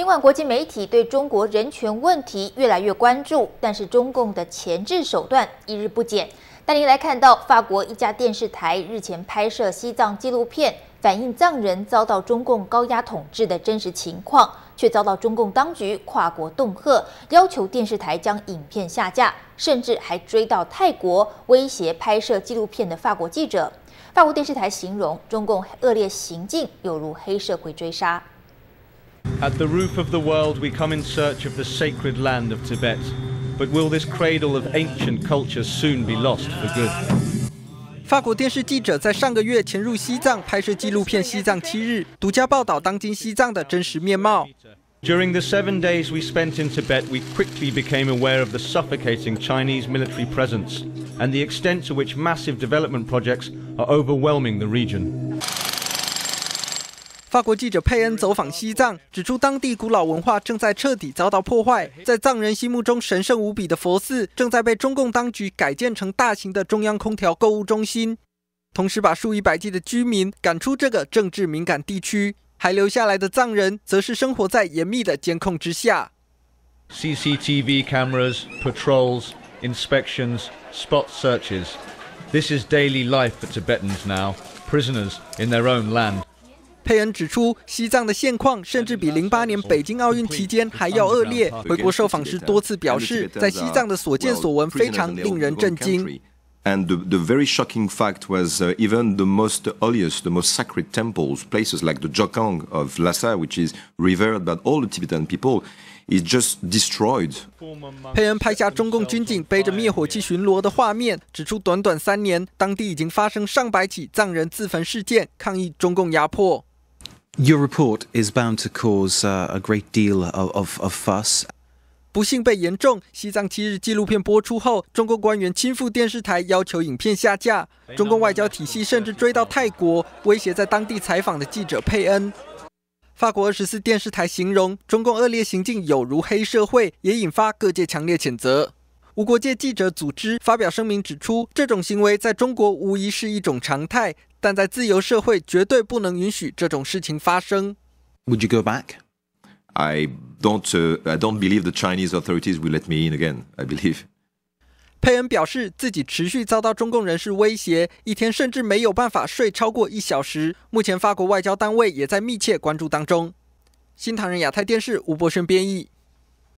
尽管国际媒体对中国人权问题越来越关注，但是中共的钳制手段一日不减。带您来看到法国一家电视台日前拍摄西藏纪录片，反映藏人遭到中共高压统治的真实情况，却遭到中共当局跨国恫吓，要求电视台将影片下架，甚至还追到泰国威胁拍摄纪录片的法国记者。法国电视台形容中共恶劣行径犹如黑社会追杀。At the roof of the world, we come in search of the sacred land of Tibet. But will this cradle of ancient culture soon be lost for good? 法国电视记者在上个月潜入西藏拍摄纪录片《西藏七日》，独家报道当今西藏的真实面貌。During the seven days we spent in Tibet, we quickly became aware of the suffocating Chinese military presence and the extent to which massive development projects are overwhelming the region. 法国记者佩恩走访西藏，指出当地古老文化正在彻底遭到破坏，在藏人心目中神圣无比的佛寺正在被中共当局改建成大型的中央空调购物中心，同时把数以百计的居民赶出这个政治敏感地区，还留下来的藏人则是生活在严密的监控之下。CCTV cameras, patrols, inspections, spot searches. This is daily life for Tibetans now, prisoners in their own land. 佩恩指出，西藏的现况甚至比零八年北京奥运期间还要恶劣。回国受访时多次表示，在西藏的所见所闻非常令人震惊。And the, the very shocking fact was uh, even the most holiest, the most sacred temples, places like the Jokang of Lhasa, which is revered by all the Tibetan people, is just destroyed. 佩恩拍下中共军警背着灭火器巡逻的画面，指出短短三年，当地已经发生上百起藏人自焚事件，抗议中共压迫。Your report is bound to cause uh, a great deal of, of, of fuss. 不幸被严重。西藏七日纪录片播出后，中共官员亲赴电视台要求影片下架。中共外交体系甚至追到泰国，威胁在当地采访的记者佩恩。法国二十四电视台形容中共恶劣行径有如黑社会，也引发各界强烈谴责。无国界记者组织发表声明指出，这种行为在中国无疑是一种常态。但在自由社会，绝对不能允许这种事情发生。Would you go back? I don't. Uh, I don't believe the Chinese authorities will let me in again. I believe. 佩恩表示，自己持续遭到中共人士威胁，一天甚至没有办法睡超过一小时。目前，法国外交单位也在密切关注当中。新唐人亚太电视吴博轩编译。